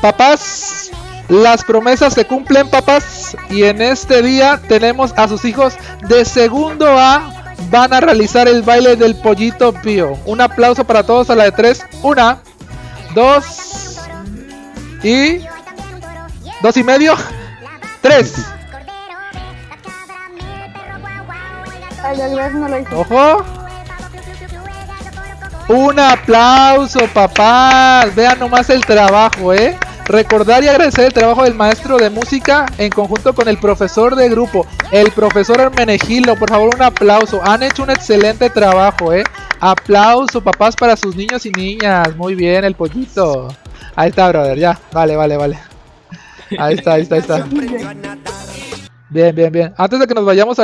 Papás, las promesas se cumplen, papás. Y en este día tenemos a sus hijos de segundo A. Van a realizar el baile del pollito pío. Un aplauso para todos a la de tres. Una, dos y dos y medio. Tres. Ojo. Un aplauso, papás. Vean nomás el trabajo, ¿eh? Recordar y agradecer el trabajo del maestro de música en conjunto con el profesor de grupo, el profesor Hermenegildo. Por favor, un aplauso. Han hecho un excelente trabajo, ¿eh? Aplauso, papás, para sus niños y niñas. Muy bien, el pollito. Ahí está, brother. Ya. Vale, vale, vale. Ahí está, ahí está, ahí está. Bien, bien, bien. Antes de que nos vayamos a